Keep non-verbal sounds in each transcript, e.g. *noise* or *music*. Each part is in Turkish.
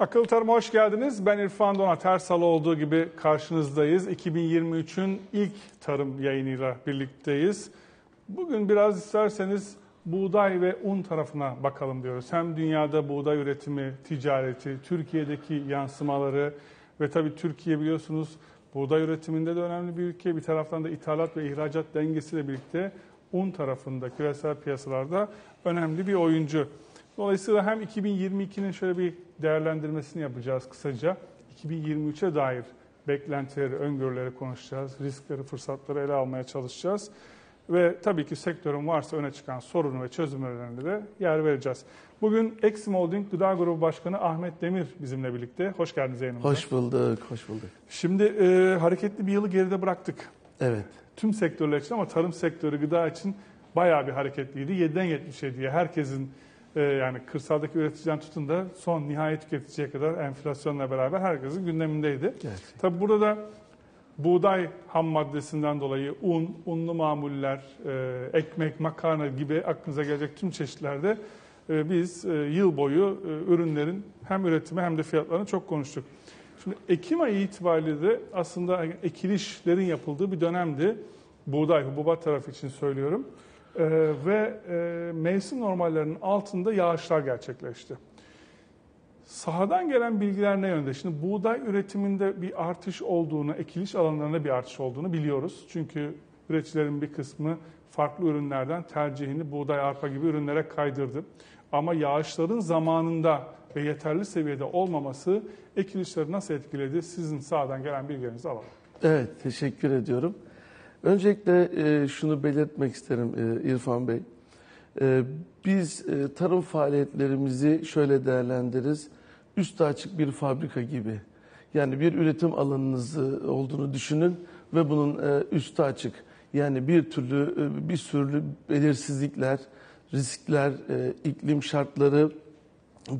Akıllı Tarım'a hoş geldiniz. Ben İrfan Donat. Her salı olduğu gibi karşınızdayız. 2023'ün ilk tarım yayınıyla birlikteyiz. Bugün biraz isterseniz buğday ve un tarafına bakalım diyoruz. Hem dünyada buğday üretimi, ticareti, Türkiye'deki yansımaları ve tabii Türkiye biliyorsunuz buğday üretiminde de önemli bir ülke. Bir taraftan da ithalat ve ihracat dengesiyle birlikte un tarafında küresel piyasalarda önemli bir oyuncu. Dolayısıyla hem 2022'nin şöyle bir değerlendirmesini yapacağız kısaca. 2023'e dair beklentileri, öngörüleri konuşacağız. Riskleri, fırsatları ele almaya çalışacağız. Ve tabii ki sektörün varsa öne çıkan sorunu ve çözümlerine de yer vereceğiz. Bugün Exim Holding Gıda Grubu Başkanı Ahmet Demir bizimle birlikte. Hoş geldiniz yayınımıza. Hoş bulduk, hoş bulduk. Şimdi e, hareketli bir yılı geride bıraktık. Evet. Tüm sektörler için ama tarım sektörü gıda için bayağı bir hareketliydi. 7'den 77'ye herkesin e, yani kırsaldaki üreticiden tutun da son nihayet tüketiciye kadar enflasyonla beraber herkesin gündemindeydi. Gerçekten. Tabi burada da buğday ham maddesinden dolayı un, unlu mamuller, e, ekmek, makarna gibi aklınıza gelecek tüm çeşitlerde e, biz e, yıl boyu e, ürünlerin hem üretimi hem de fiyatlarını çok konuştuk. Şimdi Ekim ayı itibariyle de aslında ekilişlerin yapıldığı bir dönemdi. Buğday, hububat tarafı için söylüyorum. Ee, ve e, mevsim normallerinin altında yağışlar gerçekleşti. Sahadan gelen bilgiler ne yönde? Şimdi buğday üretiminde bir artış olduğunu, ekiliş alanlarında bir artış olduğunu biliyoruz. Çünkü üreticilerin bir kısmı farklı ürünlerden tercihini buğday, arpa gibi ürünlere kaydırdı. Ama yağışların zamanında ve yeterli seviyede olmaması ekilişleri nasıl etkiledi? Sizin sağdan gelen bilgilerinizi alalım. Evet, teşekkür ediyorum. Öncelikle e, şunu belirtmek isterim e, İrfan Bey. E, biz e, tarım faaliyetlerimizi şöyle değerlendiririz. Üstü açık bir fabrika gibi. Yani bir üretim alanınız olduğunu düşünün ve bunun e, üstü açık. Yani bir türlü e, bir sürü belirsizlikler, riskler, e, iklim şartları,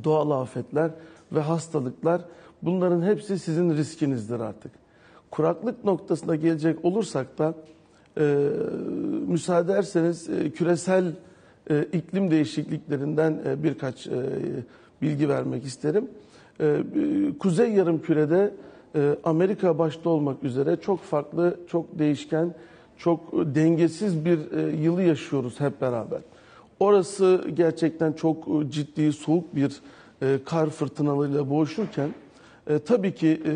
doğal afetler ve hastalıklar bunların hepsi sizin riskinizdir artık. Kuraklık noktasına gelecek olursak da e, müsaade ederseniz e, küresel e, iklim değişikliklerinden e, birkaç e, bilgi vermek isterim. E, e, Kuzey Yarımküre'de e, Amerika başta olmak üzere çok farklı, çok değişken, çok dengesiz bir e, yılı yaşıyoruz hep beraber. Orası gerçekten çok ciddi, soğuk bir e, kar fırtınalarıyla boğuşurken e, tabii ki e,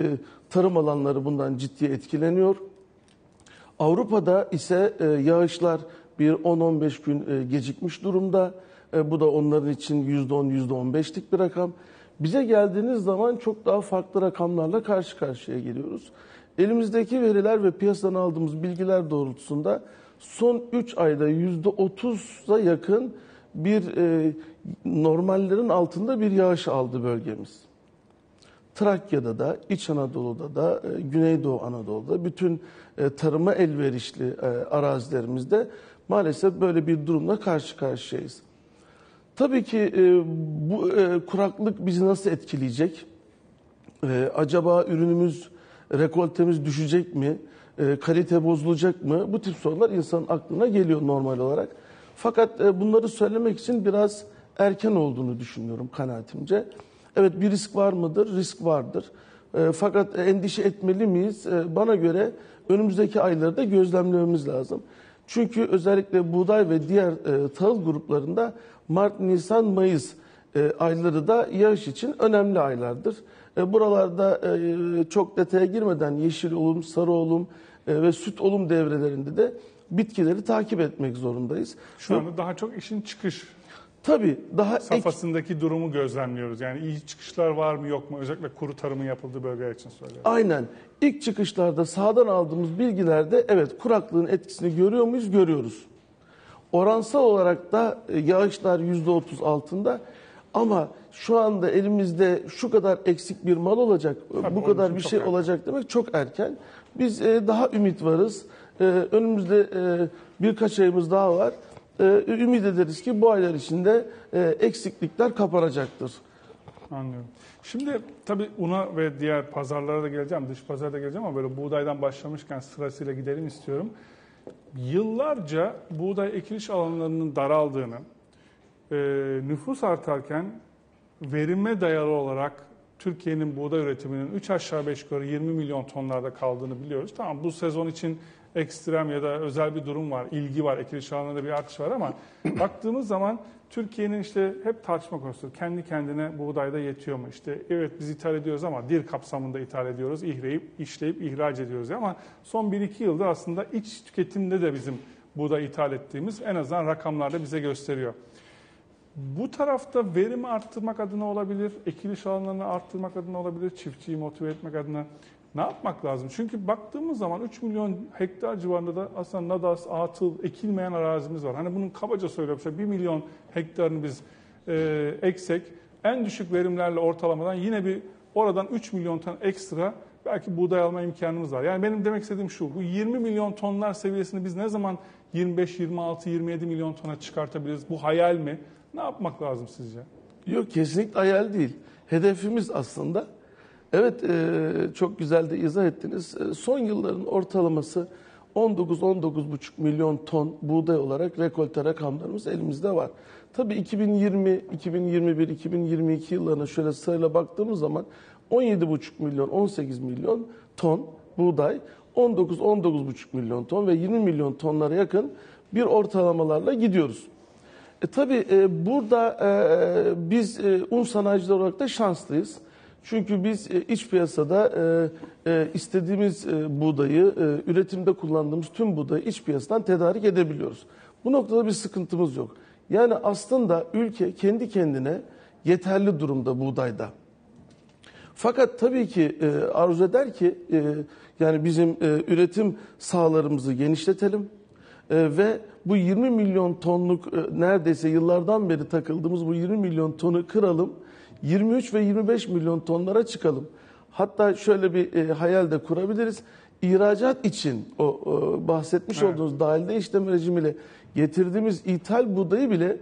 tarım alanları bundan ciddi etkileniyor. Avrupa'da ise e, yağışlar bir 10-15 gün e, gecikmiş durumda. E, bu da onların için %10, %15'lik bir rakam. Bize geldiğiniz zaman çok daha farklı rakamlarla karşı karşıya geliyoruz. Elimizdeki veriler ve piyasadan aldığımız bilgiler doğrultusunda son 3 ayda %30'a yakın bir normallerin altında bir yağış aldı bölgemiz. Trakya'da da, İç Anadolu'da da, e, Güneydoğu Anadolu'da bütün e, tarıma elverişli e, arazilerimizde maalesef böyle bir durumla karşı karşıyayız. Tabii ki bu kuraklık bizi nasıl etkileyecek? Acaba ürünümüz, rekoltemiz düşecek mi? Kalite bozulacak mı? Bu tip sorular insanın aklına geliyor normal olarak. Fakat bunları söylemek için biraz erken olduğunu düşünüyorum kanaatimce. Evet bir risk var mıdır? Risk vardır. E, fakat endişe etmeli miyiz? E, bana göre önümüzdeki aylarda gözlemlememiz lazım. Çünkü özellikle buğday ve diğer e, tahıl gruplarında Mart, Nisan, Mayıs e, ayları da yağış için önemli aylardır. E, buralarda e, çok detaya girmeden yeşil olum, sarı olum e, ve süt olum devrelerinde de bitkileri takip etmek zorundayız. Şu anda daha çok işin çıkış Tabii daha ek, safhasındaki durumu gözlemliyoruz. Yani iyi çıkışlar var mı yok mu? Özellikle kuru tarımın yapıldığı bölgeler için söylüyorum. aynen ilk çıkışlarda sahadan aldığımız bilgilerde evet kuraklığın etkisini görüyor muyuz? Görüyoruz. Oransal olarak da e, yağışlar %30 altında ama şu anda elimizde şu kadar eksik bir mal olacak, Tabii, bu kadar bir şey erken. olacak demek çok erken. Biz e, daha ümit varız. E, önümüzde e, birkaç ayımız daha var. E, ümit ederiz ki bu aylar içinde e, eksiklikler kapanacaktır. Anlıyorum. Şimdi tabii una ve diğer pazarlara da geleceğim, dış pazara da geleceğim ama böyle buğdaydan başlamışken sırasıyla gidelim istiyorum. Yıllarca buğday ekiliş alanlarının daraldığını, e, nüfus artarken verime dayalı olarak Türkiye'nin buğday üretiminin 3 aşağı 5 yukarı 20 milyon tonlarda kaldığını biliyoruz. Tamam bu sezon için ekstrem ya da özel bir durum var, ilgi var, ekiliş alanında bir artış var ama *clears throat* baktığımız zaman Türkiye'nin işte hep tartışma konusu. Kendi kendine buğdayda yetiyor mu? İşte evet biz ithal ediyoruz ama dir kapsamında ithal ediyoruz. İhleyip, işleyip ihraç ediyoruz. Ama son 1-2 yıldır aslında iç tüketimde de bizim buğday ithal ettiğimiz en azından rakamlarda bize gösteriyor. Bu tarafta verimi arttırmak adına olabilir, ekiliş alanlarını arttırmak adına olabilir, çiftçiyi motive etmek adına ne yapmak lazım? Çünkü baktığımız zaman 3 milyon hektar civarında da aslında nadas, atıl, ekilmeyen arazimiz var. Hani bunun kabaca söylüyorum, 1 milyon hektarını biz e, eksek, en düşük verimlerle ortalamadan yine bir oradan 3 milyon ton ekstra belki buğday alma imkanımız var. Yani benim demek istediğim şu, bu 20 milyon tonlar seviyesini biz ne zaman 25, 26, 27 milyon tona çıkartabiliriz? Bu hayal mi? Ne yapmak lazım sizce? Yok kesinlikle hayal değil. Hedefimiz aslında. Evet e, çok güzel de izah ettiniz. E, son yılların ortalaması 19-19,5 milyon ton buğday olarak rekolte rakamlarımız elimizde var. Tabii 2020, 2021, 2022 yıllarına şöyle sırayla baktığımız zaman 17,5 milyon, 18 milyon ton buğday, 19-19,5 milyon ton ve 20 milyon tonlara yakın bir ortalamalarla gidiyoruz. E, tabii e, burada e, biz e, un sanayiciler olarak da şanslıyız. Çünkü biz e, iç piyasada e, e, istediğimiz buğdayı, üretimde kullandığımız tüm buğdayı iç piyasadan tedarik edebiliyoruz. Bu noktada bir sıkıntımız yok. Yani aslında ülke kendi kendine yeterli durumda buğdayda. Fakat tabii ki arzu eder ki yani bizim üretim sahalarımızı genişletelim ve bu 20 milyon tonluk neredeyse yıllardan beri takıldığımız bu 20 milyon tonu kıralım. 23 ve 25 milyon tonlara çıkalım. Hatta şöyle bir e, hayal de kurabiliriz. İhracat için o, o bahsetmiş Evet. olduğunuz dahilde işleme rejimiyle getirdiğimiz ithal buğdayı bile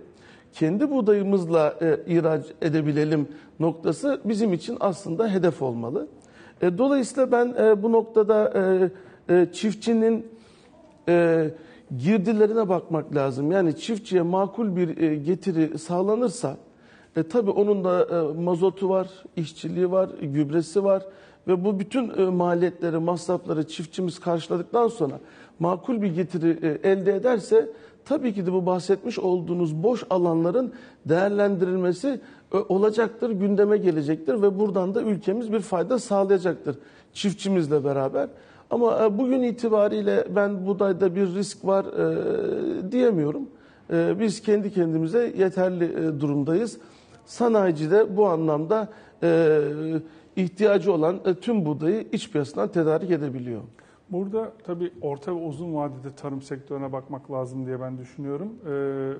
kendi buğdayımızla e, ihraç edebilelim noktası bizim için aslında hedef olmalı. E, dolayısıyla ben e, bu noktada e, e, çiftçinin e, girdilerine bakmak lazım. Yani çiftçiye makul bir e, getiri sağlanırsa e, tabii onun da e, mazotu var, işçiliği var, gübresi var ve bu bütün e, maliyetleri, masrafları çiftçimiz karşıladıktan sonra makul bir getiri e, elde ederse tabii ki de bu bahsetmiş olduğunuz boş alanların değerlendirilmesi e, olacaktır, gündeme gelecektir ve buradan da ülkemiz bir fayda sağlayacaktır çiftçimizle beraber. Ama e, bugün itibariyle ben budayda bir risk var e, diyemiyorum. E, biz kendi kendimize yeterli e, durumdayız. Sanayici de bu anlamda e, ihtiyacı olan e, tüm buğdayı iç piyasadan tedarik edebiliyor. Burada tabii orta ve uzun vadede tarım sektörüne bakmak lazım diye ben düşünüyorum. Ee,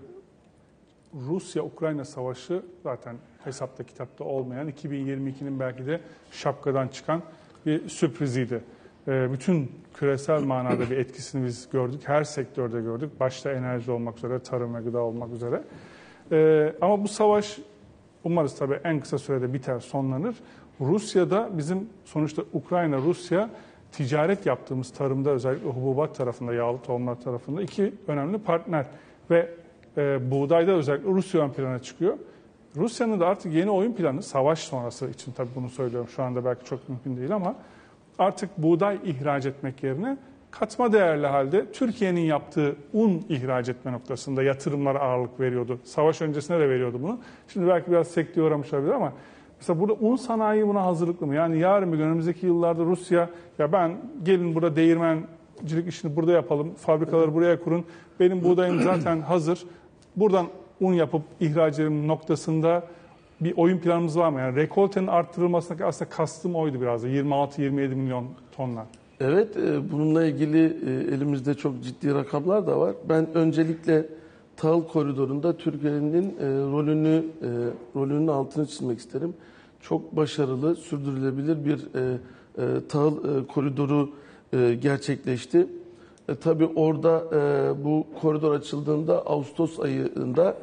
Rusya-Ukrayna savaşı zaten hesapta kitapta olmayan 2022'nin belki de şapkadan çıkan bir sürpriziydi. Ee, bütün küresel manada bir etkisini biz gördük. Her sektörde gördük. Başta enerji olmak üzere, tarım ve gıda olmak üzere. Ee, ama bu savaş umarız tabii en kısa sürede biter, sonlanır. Rusya'da bizim sonuçta Ukrayna, Rusya ticaret yaptığımız tarımda özellikle hububat tarafında, yağlı tohumlar tarafında iki önemli partner. Ve e, buğdayda özellikle Rusya ön plana çıkıyor. Rusya'nın da artık yeni oyun planı, savaş sonrası için tabii bunu söylüyorum şu anda belki çok mümkün değil ama artık buğday ihraç etmek yerine katma değerli halde Türkiye'nin yaptığı un ihraç etme noktasında yatırımlara ağırlık veriyordu. Savaş öncesinde de veriyordu bunu. Şimdi belki biraz sekteye uğramış olabilir ama mesela burada un sanayi buna hazırlıklı mı? Yani yarın bir gün önümüzdeki yıllarda Rusya ya ben gelin burada değirmencilik işini burada yapalım, fabrikaları buraya kurun. Benim buğdayım zaten hazır. Buradan un yapıp ihraç edelim noktasında bir oyun planımız var mı? Yani rekoltenin arttırılmasındaki aslında kastım oydu biraz da 26-27 milyon tonlar. Evet, e, bununla ilgili e, elimizde çok ciddi rakamlar da var. Ben öncelikle tahıl koridorunda Türkiye'nin e, rolünü rolünün altını çizmek isterim. Çok başarılı, sürdürülebilir bir tahıl koridoru gerçekleşti. E, tabii orada e, bu koridor açıldığında Ağustos ayında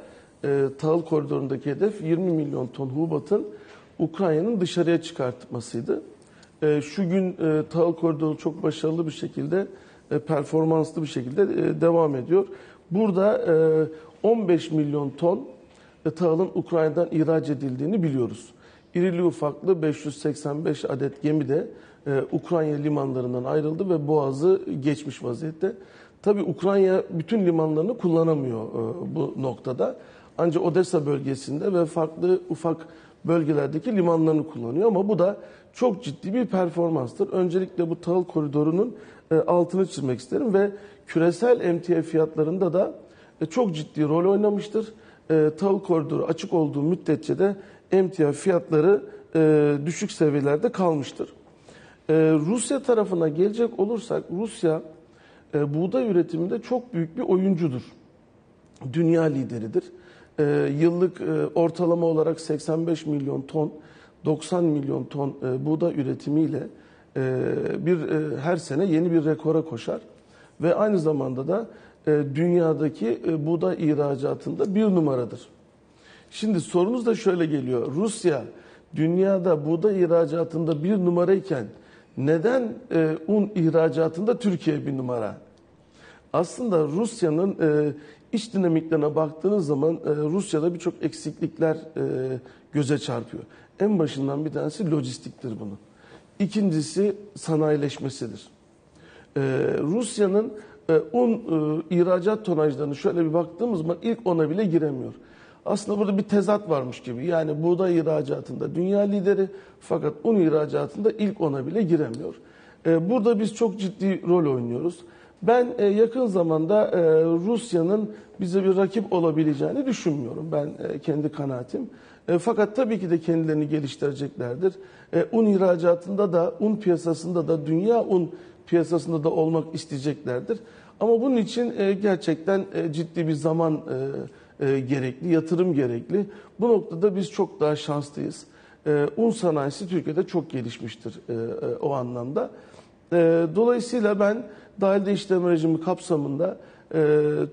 e, tahıl koridorundaki hedef 20 milyon ton hububatın Ukrayna'nın dışarıya çıkartmasıydı. E, şu gün e, tahıl koridoru çok başarılı bir şekilde, e, performanslı bir şekilde e, devam ediyor. Burada e, 15 milyon ton e, tahılın Ukrayna'dan ihraç edildiğini biliyoruz. irili ufaklı 585 adet gemi de e, Ukrayna limanlarından ayrıldı ve Boğaz'ı geçmiş vaziyette. Tabii Ukrayna bütün limanlarını kullanamıyor e, bu noktada. Ancak Odessa bölgesinde ve farklı ufak bölgelerdeki limanlarını kullanıyor ama bu da çok ciddi bir performanstır. Öncelikle bu tahıl koridorunun e, altını çizmek isterim ve küresel emtia fiyatlarında da e, çok ciddi rol oynamıştır. E, tahıl koridoru açık olduğu müddetçe de emtia fiyatları düşük seviyelerde kalmıştır. Rusya tarafına gelecek olursak Rusya buğday üretiminde çok büyük bir oyuncudur. Dünya lideridir. Yıllık ortalama olarak 85 milyon ton, 90 milyon ton e, buğday üretimiyle e, bir e, her sene yeni bir rekora koşar ve aynı zamanda da e, dünyadaki e, buğday ihracatında bir numaradır. Şimdi sorunuz da şöyle geliyor. Rusya dünyada buğday ihracatında bir numarayken neden e, un ihracatında Türkiye bir numara? Aslında Rusya'nın e, iç dinamiklerine baktığınız zaman e, Rusya'da birçok eksiklikler e, göze çarpıyor. En başından bir tanesi lojistiktir bunun. İkincisi sanayileşmesidir. E, Rusya'nın e, un e, ihracat tonajlarını şöyle bir baktığımız zaman ilk ona bile giremiyor. Aslında burada bir tezat varmış gibi. Yani buğday ihracatında dünya lideri fakat un ihracatında ilk ona bile giremiyor. E, burada biz çok ciddi rol oynuyoruz. Ben e, yakın zamanda e, Rusya'nın bize bir rakip olabileceğini düşünmüyorum. Ben e, kendi kanaatim. E, fakat tabii ki de kendilerini geliştireceklerdir. E, un ihracatında da, un piyasasında da, dünya un piyasasında da olmak isteyeceklerdir. Ama bunun için e, gerçekten e, ciddi bir zaman e, e, gerekli, yatırım gerekli. Bu noktada biz çok daha şanslıyız. E, un sanayisi Türkiye'de çok gelişmiştir e, e, o anlamda. E, dolayısıyla ben dahilde işlem rejimi kapsamında e,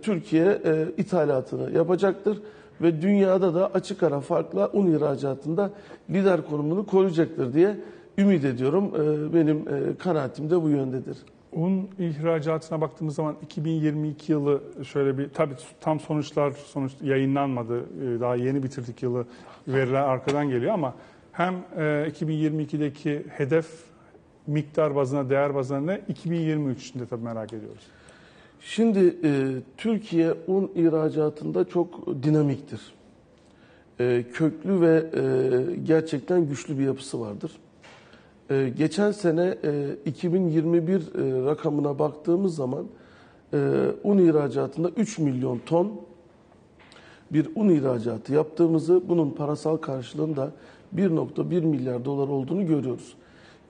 Türkiye e, ithalatını yapacaktır ve dünyada da açık ara farkla un ihracatında lider konumunu koruyacaktır diye ümit ediyorum. E, benim e, kanaatim de bu yöndedir. Un ihracatına baktığımız zaman 2022 yılı şöyle bir tabii tam sonuçlar sonuç yayınlanmadı. E, Daha yeni bitirdik yılı. Veriler arkadan geliyor ama hem e, 2022'deki hedef miktar bazına, değer bazına ne? 2023 için de tabii merak ediyoruz. Şimdi e, Türkiye un ihracatında çok dinamiktir. E, köklü ve e, gerçekten güçlü bir yapısı vardır. E, geçen sene e, 2021 e, rakamına baktığımız zaman e, un ihracatında 3 milyon ton bir un ihracatı yaptığımızı, bunun parasal karşılığında 1.1 milyar dolar olduğunu görüyoruz.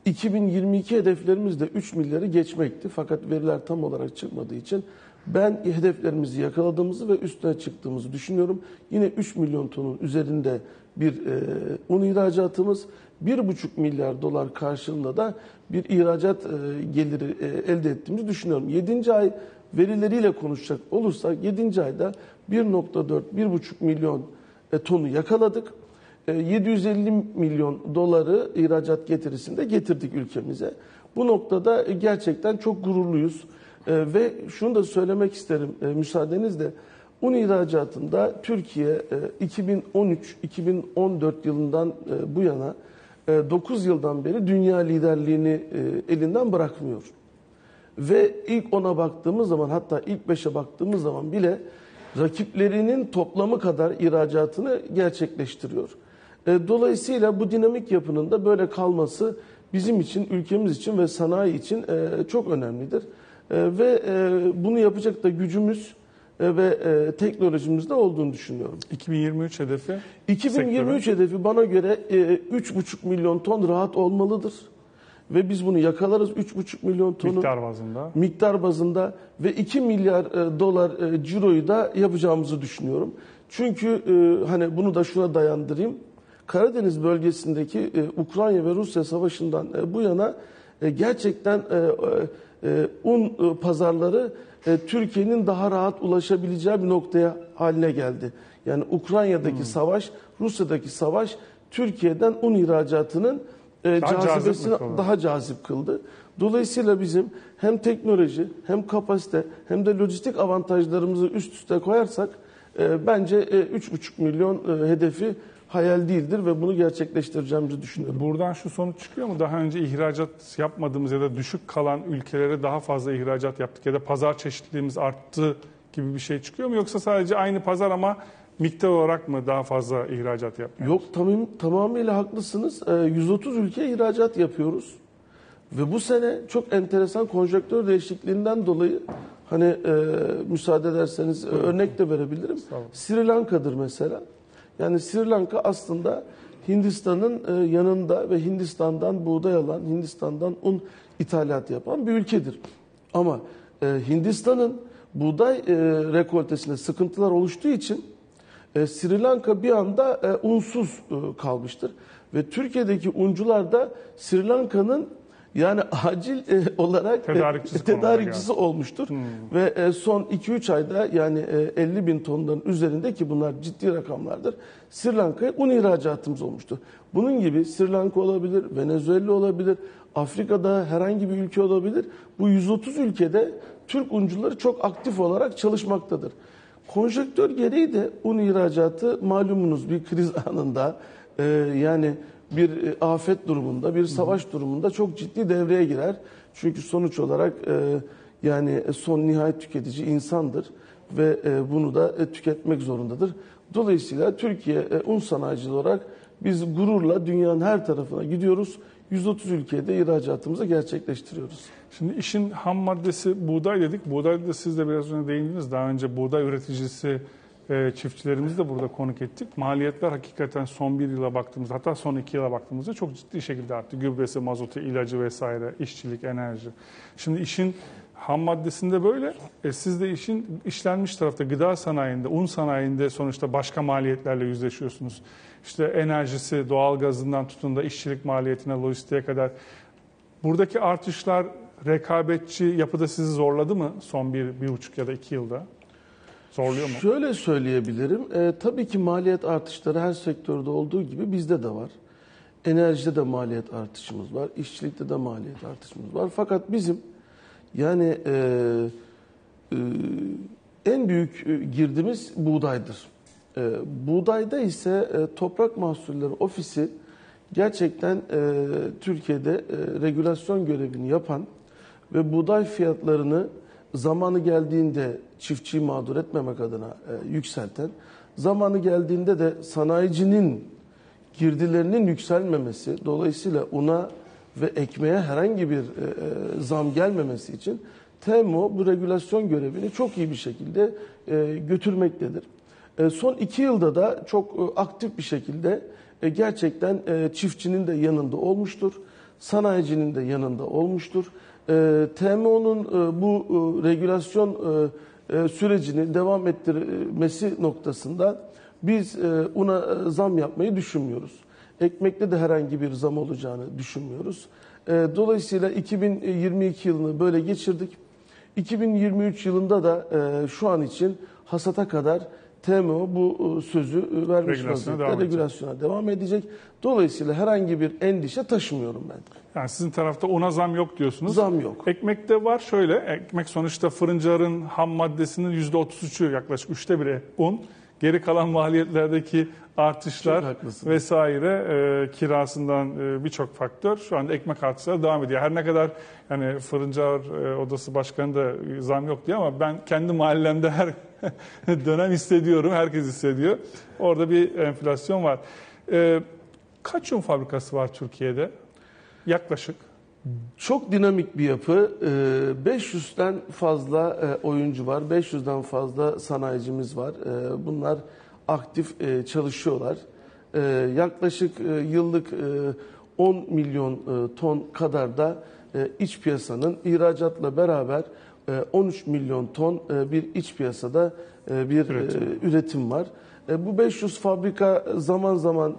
2022 hedeflerimiz de 3 milyarı geçmekti. Fakat veriler tam olarak çıkmadığı için ben hedeflerimizi yakaladığımızı ve üstüne çıktığımızı düşünüyorum. Yine 3 milyon tonun üzerinde bir e, un ihracatımız, 1,5 milyar dolar karşılığında da bir ihracat e, geliri e, elde ettiğimizi düşünüyorum. 7. ay verileriyle konuşacak olursak 7. ayda 1.4-1,5 milyon e, tonu yakaladık. 750 e, milyon doları ihracat getirisinde getirdik ülkemize. Bu noktada gerçekten çok gururluyuz. E, ve şunu da söylemek isterim e, müsaadenizle. Un ihracatında Türkiye 2013-2014 yılından bu yana 9 yıldan beri dünya liderliğini elinden bırakmıyor. Ve ilk ona baktığımız zaman hatta ilk 5'e baktığımız zaman bile rakiplerinin toplamı kadar ihracatını gerçekleştiriyor. E, dolayısıyla bu dinamik yapının da böyle kalması bizim için, ülkemiz için ve sanayi için e, çok önemlidir. E, ve bunu yapacak da gücümüz ve teknolojimizde olduğunu düşünüyorum. 2023 hedefi? 2023 sektörü. hedefi bana göre 3,5 milyon ton rahat olmalıdır. Ve biz bunu yakalarız 3,5 milyon tonu. Miktar bazında. Miktar bazında ve 2 milyar dolar ciroyu da yapacağımızı düşünüyorum. Çünkü hani bunu da şuna dayandırayım. Karadeniz bölgesindeki e, Ukrayna ve Rusya savaşından e, bu yana e, gerçekten e, e, un e, pazarları e, Türkiye'nin daha rahat ulaşabileceği bir noktaya haline geldi. Yani Ukrayna'daki hmm. savaş, Rusya'daki savaş Türkiye'den un ihracatının e, daha cazibesini cazip daha cazip kıldı. Dolayısıyla bizim hem teknoloji, hem kapasite, hem de lojistik avantajlarımızı üst üste koyarsak e, bence e, 3,5 milyon e, hedefi hayal değildir ve bunu gerçekleştireceğimizi düşünüyorum. Buradan şu sonuç çıkıyor mu? Daha önce ihracat yapmadığımız ya da düşük kalan ülkelere daha fazla ihracat yaptık ya da pazar çeşitliliğimiz arttı gibi bir şey çıkıyor mu? Yoksa sadece aynı pazar ama miktar olarak mı daha fazla ihracat yapmıyoruz? Yok tamam, tamamıyla haklısınız. Ee, 130 ülkeye ihracat yapıyoruz. Ve bu sene çok enteresan konjonktür değişikliğinden dolayı hani e, müsaade ederseniz e, örnek de verebilirim. Sri Lanka'dır mesela. Yani Sri Lanka aslında Hindistan'ın e, yanında ve Hindistan'dan buğday alan, Hindistan'dan un ithalatı yapan bir ülkedir. Ama e, Hindistan'ın buğday e, rekoltesinde sıkıntılar oluştuğu için Sri Lanka bir anda unsuz kalmıştır. Ve Türkiye'deki uncular da Sri Lanka'nın yani acil e, olarak e, Tedarikçisi tedarikçisi olmuştur. Ve e, son 2-3 ayda yani e, 50 bin tonların üzerinde ki bunlar ciddi rakamlardır. Sri Lanka'ya un ihracatımız olmuştur. Bunun gibi Sri Lanka olabilir, Venezuela olabilir, Afrika'da herhangi bir ülke olabilir. Bu 130 ülkede Türk uncuları çok aktif olarak çalışmaktadır. Konjektör gereği de un ihracatı malumunuz bir kriz anında e, yani bir e, afet durumunda, bir savaş durumunda çok ciddi devreye girer. Çünkü sonuç olarak e, yani son nihayet tüketici insandır ve e, bunu da e, tüketmek zorundadır. Dolayısıyla Türkiye e, un sanayiciliği olarak biz gururla dünyanın her tarafına gidiyoruz. 130 ülkede ihracatımızı gerçekleştiriyoruz. Şimdi işin ham maddesi buğday dedik. Buğday da siz de biraz önce değindiniz. Daha önce buğday üreticisi e, çiftçilerimizi de burada konuk ettik. Maliyetler hakikaten son bir yıla baktığımızda hatta son iki yıla baktığımızda çok ciddi şekilde arttı. Gübresi, mazotu, ilacı vesaire, işçilik, enerji. Şimdi işin ham maddesinde böyle. E, siz de işin işlenmiş tarafta gıda sanayinde, un sanayinde sonuçta başka maliyetlerle yüzleşiyorsunuz. İşte enerjisi, doğalgazından tutun da işçilik maliyetine, lojistiğe kadar. Buradaki artışlar rekabetçi yapıda sizi zorladı mı son bir, bir buçuk ya da iki yılda? Zorluyor mu? Şöyle söyleyebilirim. E, tabii ki maliyet artışları her sektörde olduğu gibi bizde de var. Enerjide de maliyet artışımız var. işçilikte de maliyet artışımız var. Fakat bizim yani e, e, en büyük e, girdimiz buğdaydır. E, buğdayda ise e, Toprak Mahsulleri Ofisi gerçekten e, Türkiye'de e, regülasyon görevini yapan ve buğday fiyatlarını zamanı geldiğinde çiftçiyi mağdur etmemek adına e, yükselten, zamanı geldiğinde de sanayicinin girdilerinin yükselmemesi, dolayısıyla una ve ekmeğe herhangi bir e, e, zam gelmemesi için TMO bu regülasyon görevini çok iyi bir şekilde e, götürmektedir. E, son iki yılda da çok e, aktif bir şekilde e, gerçekten e, çiftçinin de yanında olmuştur, sanayicinin de yanında olmuştur. E, TMO'nun e, bu e, regülasyon e, e, sürecini devam ettirmesi noktasında biz e, una e, zam yapmayı düşünmüyoruz. Ekmekte de herhangi bir zam olacağını düşünmüyoruz. E, dolayısıyla 2022 yılını böyle geçirdik. 2023 yılında da e, şu an için hasata kadar TMO bu e, sözü e, vermiş Regülasyona vaziyette devam regülasyona devam edecek. Dolayısıyla herhangi bir endişe taşımıyorum ben. Yani sizin tarafta una zam yok diyorsunuz. Zam yok. Ekmekte var şöyle, ekmek sonuçta fırıncıların ham maddesinin %33'ü yaklaşık üçte biri un. Geri kalan maliyetlerdeki artışlar vesaire e, kirasından e, birçok faktör şu anda ekmek artışları devam ediyor. Her ne kadar yani fırıncılar e, odası başkanı da zam yok diyor ama ben kendi mahallemde her *laughs* dönem hissediyorum, herkes hissediyor. Orada bir enflasyon var. E, kaç un fabrikası var Türkiye'de? Yaklaşık. Çok dinamik bir yapı. Ee, 500'den fazla e, oyuncu var. 500'den fazla sanayicimiz var. Ee, Bunlar aktif e, çalışıyorlar. Ee, Yaklaşık e, yıllık e, 10 milyon ton kadar da iç piyasanın ihracatla beraber e, 13 milyon ton bir iç piyasada bir Üretim. üretim var. Bu 500 fabrika zaman zaman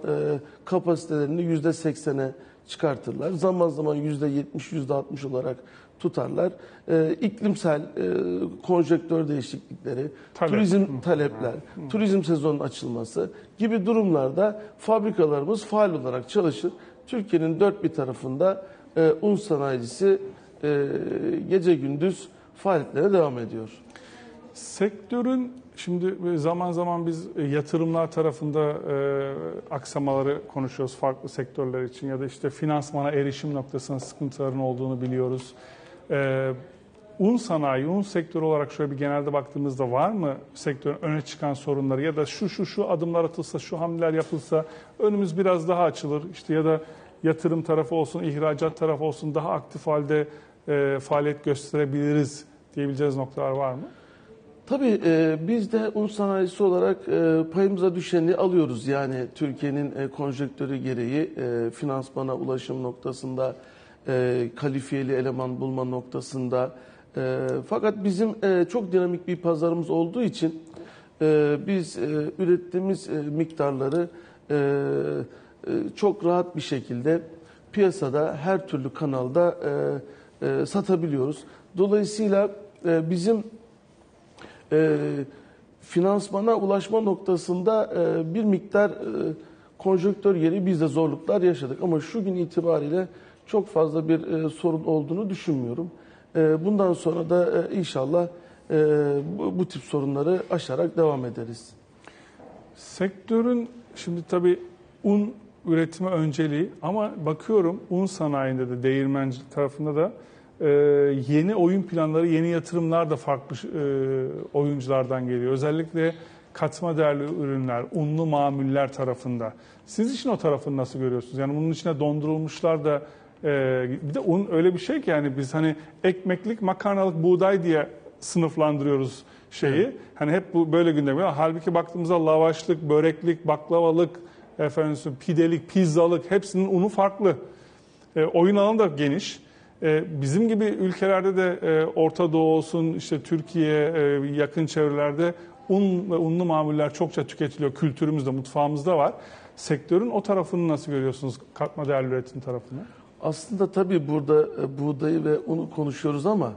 kapasitelerini %80'e çıkartırlar. Zaman zaman %70, %60 olarak tutarlar. E, iklimsel e, konjektör değişiklikleri, Talep. turizm talepler, turizm sezonunun açılması gibi durumlarda fabrikalarımız faal olarak çalışır. Türkiye'nin dört bir tarafında e, un sanayicisi e, gece gündüz faaliyetlerine devam ediyor. Sektörün Şimdi zaman zaman biz e, yatırımlar tarafında e, aksamaları konuşuyoruz farklı sektörler için ya da işte finansmana erişim noktasında sıkıntıların olduğunu biliyoruz. E, un sanayi, un sektörü olarak şöyle bir genelde baktığımızda var mı sektörün öne çıkan sorunları ya da şu şu şu adımlar atılsa, şu hamleler yapılsa önümüz biraz daha açılır işte ya da yatırım tarafı olsun, ihracat tarafı olsun daha aktif halde e, faaliyet gösterebiliriz diyebileceğiniz noktalar var mı? Tabii e, biz de un sanayisi olarak e, payımıza düşeni alıyoruz. Yani Türkiye'nin e, konjonktürü gereği e, finansmana ulaşım noktasında, e, kalifiyeli eleman bulma noktasında. E, fakat bizim e, çok dinamik bir pazarımız olduğu için e, biz e, ürettiğimiz e, miktarları e, e, çok rahat bir şekilde piyasada her türlü kanalda e, e, satabiliyoruz. Dolayısıyla e, bizim e, finansmana ulaşma noktasında e, bir miktar e, konjonktör yeri biz de zorluklar yaşadık. Ama şu gün itibariyle çok fazla bir e, sorun olduğunu düşünmüyorum. E, bundan sonra da e, inşallah e, bu, bu tip sorunları aşarak devam ederiz. Sektörün şimdi tabii un üretimi önceliği ama bakıyorum un sanayinde de değirmencilik tarafında da e, yeni oyun planları, yeni yatırımlar da farklı e, oyunculardan geliyor. Özellikle katma değerli ürünler, unlu mamuller tarafında. Siz için o tarafını nasıl görüyorsunuz? Yani bunun içine dondurulmuşlar da e, bir de un öyle bir şey ki yani biz hani ekmeklik, makarnalık, buğday diye sınıflandırıyoruz şeyi. Evet. Hani hep bu böyle gündem. Halbuki baktığımızda lavaşlık, böreklik, baklavalık, efendim pidelik, pizzalık hepsinin unu farklı. E, oyun alanı da geniş. E, bizim gibi ülkelerde de e, Orta Doğu olsun, işte Türkiye, e, yakın çevrelerde un ve unlu mamuller çokça tüketiliyor. Kültürümüzde, mutfağımızda var. Sektörün o tarafını nasıl görüyorsunuz? Katma değerli üretim tarafını. Aslında tabii burada buğdayı ve unu konuşuyoruz ama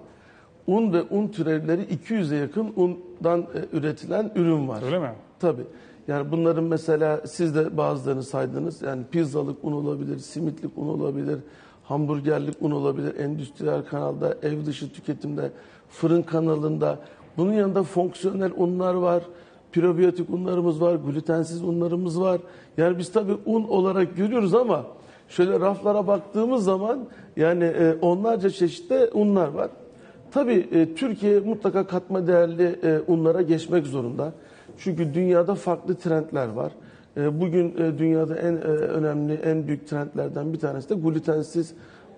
un ve un türevleri 200'e yakın undan üretilen ürün var. Öyle mi? Tabii. Yani bunların mesela siz de bazılarını saydınız. Yani pizzalık un olabilir, simitlik un olabilir, hamburgerlik un olabilir, endüstriyel kanalda, ev dışı tüketimde, fırın kanalında. Bunun yanında fonksiyonel unlar var, probiyotik unlarımız var, glutensiz unlarımız var. Yani biz tabii un olarak görüyoruz ama şöyle raflara baktığımız zaman yani e, onlarca çeşitli unlar var. Tabii e, Türkiye mutlaka katma değerli e, unlara geçmek zorunda. Çünkü dünyada farklı trendler var. E, bugün e, dünyada en e, önemli, en büyük trendlerden bir tanesi de glutensiz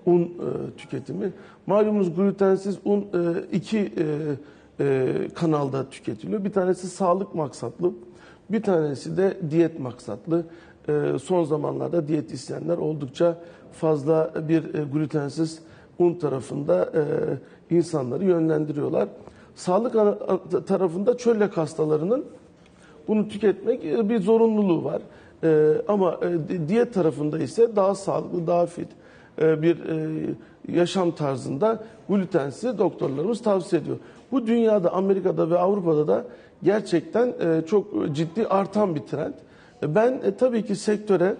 un tüketimi. Malumunuz glutensiz un iki kanalda tüketiliyor. Bir tanesi sağlık maksatlı, bir tanesi de diyet maksatlı. Son zamanlarda diyetisyenler oldukça fazla bir glutensiz un tarafında insanları yönlendiriyorlar. Sağlık tarafında çölyak hastalarının bunu tüketmek e, bir zorunluluğu var. E, ama e, diyet tarafında ise daha sağlıklı, daha fit bir yaşam tarzında glutensiz doktorlarımız tavsiye ediyor. Bu dünyada, Amerika'da ve Avrupa'da da gerçekten çok ciddi artan bir trend. Ben tabii ki sektöre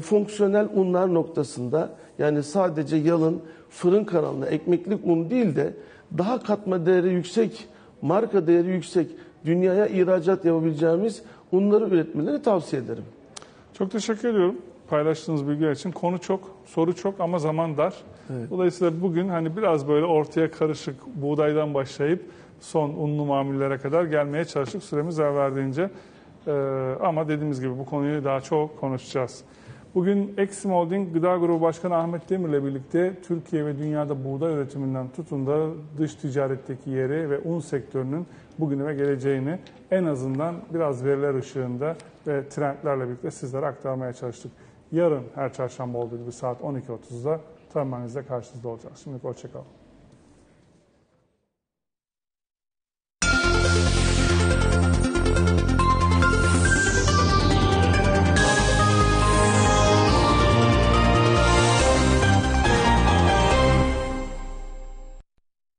fonksiyonel unlar noktasında yani sadece yalın, fırın kanalına ekmeklik un değil de daha katma değeri yüksek, marka değeri yüksek, dünyaya ihracat yapabileceğimiz unları üretmelerini tavsiye ederim. Çok teşekkür ediyorum paylaştığınız bilgiler için. Konu çok, soru çok ama zaman dar. Evet. Dolayısıyla bugün hani biraz böyle ortaya karışık buğdaydan başlayıp son unlu mamullere kadar gelmeye çalıştık süremiz el verdiğince. Ee, ama dediğimiz gibi bu konuyu daha çok konuşacağız. Bugün Exim Holding Gıda Grubu Başkanı Ahmet Demir'le birlikte Türkiye ve dünyada buğday üretiminden tutun da dış ticaretteki yeri ve un sektörünün bugünü ve geleceğini en azından biraz veriler ışığında ve trendlerle birlikte sizlere aktarmaya çalıştık. Yarın her çarşamba olduğu gibi saat 12.30'da terminalizde karşınızda olacağız. Şimdilik hoşçakalın.